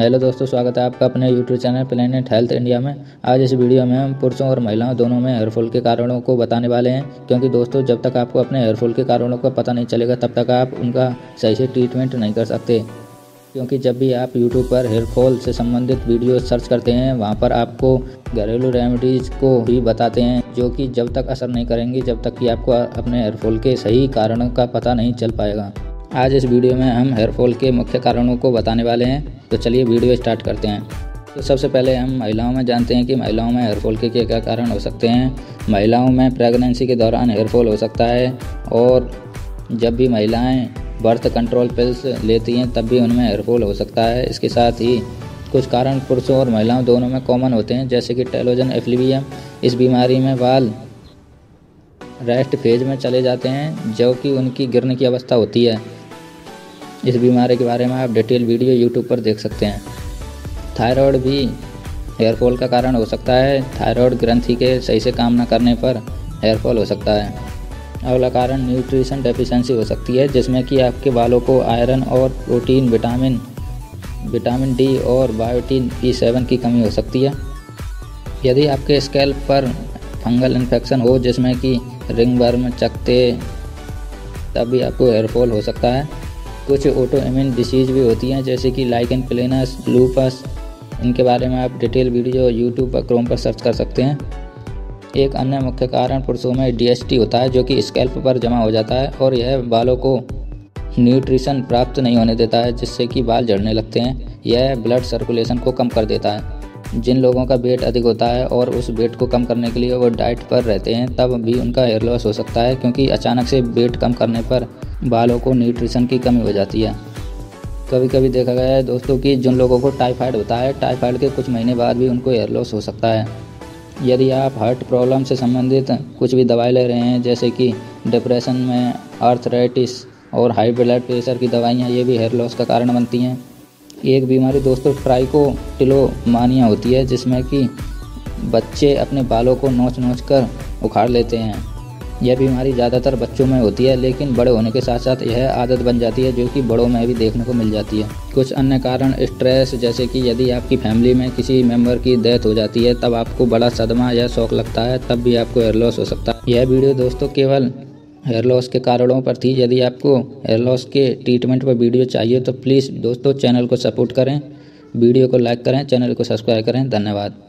Hello दोस्तों, स्वागत है आपका अपने YouTube channel planet health India में। आज इस वीडियो में हम पुरुषों और महिलाओं दोनों में हेयरफॉल के कारणों को बताने वाले हैं, क्योंकि दोस्तों, जब तक आपको अपने हेयरफॉल के कारणों का पता नहीं चलेगा, तब तक आप उनका सही से ट्रीटमेंट नहीं कर सकते। क्योंकि जब भी आप यूट्यूब पर हेयरफॉल से संबंधित वीडियो सर्च करते हैं, वहाँ पर आपको घरेलू रेमेडीज़ को भी बताते हैं, जो कि जब तक असर नहीं करेंगी, जब तक कि आपको अपने हेयरफॉल के सही कारणों का पता नहीं चल पाएगा। आज इस वीडियो में हम हेयरफॉल के मुख्य कारणों को बताने वाले हैं। तो चलिए वीडियो स्टार्ट करते हैं। तो सबसे पहले हम महिलाओं में जानते हैं कि महिलाओं में हेयरफॉल के क्या कारण हो सकते हैं। महिलाओं में प्रेगनेंसी के दौरान हेयरफॉल हो सकता है और जब भी महिलाएँ बर्थ कंट्रोल पिल्स लेती हैं, तब भी उनमें हेयरफॉल हो सकता है। इसके साथ ही कुछ कारण पुरुषों और महिलाओं दोनों में कॉमन होते हैं, जैसे कि टेलोजन एफ्लीवियम इस बीमारी में बाल रेस्ट फ़ेज़ में चले जाते हैं, जो कि उनकी गिरने की अवस्था होती है। इस बीमारी के बारे में आप डिटेल वीडियो यूट्यूब पर देख सकते हैं। थायराइड भी हेयरफॉल का कारण हो सकता है। थायराइड ग्रंथि के सही से काम न करने पर हेयरफॉल हो सकता है। अगला कारण न्यूट्रिशन डेफिशिएंसी हो सकती है, जिसमें कि आपके बालों को आयरन और प्रोटीन, विटामिन विटामिन डी और बायोटीन पी सेवन की कमी हो सकती है। यदि आपके स्कैल्प पर फंगल इन्फेक्शन हो, जिसमें कि रिंग बर्म चकते, तब भी आपको हेयरफॉल हो सकता है। कुछ ऑटो इम्यून डिसीज़ भी होती हैं, जैसे कि लाइक एंड प्लेनस लूपस इनके बारे में आप डिटेल वीडियो यूट्यूब पर क्रोम पर सर्च कर सकते हैं। एक अन्य मुख्य कारण पुरुषों में डीएसटी होता है, जो कि स्कैल्प पर जमा हो जाता है और यह बालों को न्यूट्रिशन प्राप्त नहीं होने देता है, जिससे कि बाल झड़ने लगते हैं। यह ब्लड सर्कुलेशन को कम कर देता है। जिन लोगों का वेट अधिक होता है और उस वेट को कम करने के लिए वो डाइट पर रहते हैं, तब भी उनका हेयर लॉस हो सकता है, क्योंकि अचानक से वेट कम करने पर बालों को न्यूट्रिशन की कमी हो जाती है। कभी कभी देखा गया है दोस्तों कि जिन लोगों को टाइफाइड होता है टाइफाइड के कुछ महीने बाद भी उनको हेयर लॉस हो सकता है। यदि आप हार्ट प्रॉब्लम से संबंधित कुछ भी दवाई ले रहे हैं, जैसे कि डिप्रेशन में आर्थराइटिस और हाई ब्लड प्रेशर की दवाइयाँ, ये भी हेयर लॉस का कारण बनती हैं। एक बीमारी दोस्तों ट्राइकोटिलोमानिया होती है, जिसमें कि बच्चे अपने बालों को नोच नोच कर उखाड़ लेते हैं। यह बीमारी ज़्यादातर बच्चों में होती है, लेकिन बड़े होने के साथ साथ यह आदत बन जाती है, जो कि बड़ों में भी देखने को मिल जाती है। कुछ अन्य कारण स्ट्रेस, जैसे कि यदि आपकी फैमिली में किसी मेंबर की डेथ हो जाती है, तब आपको बड़ा सदमा या शौक लगता है, तब भी आपको हेयर लॉस हो सकता है। यह वीडियो दोस्तों केवल हेयर लॉस के कारणों पर थी। यदि आपको हेयर लॉस के ट्रीटमेंट पर वीडियो चाहिए तो प्लीज़ दोस्तों चैनल को सपोर्ट करें। वीडियो को लाइक करें चैनल को सब्सक्राइब करें। धन्यवाद।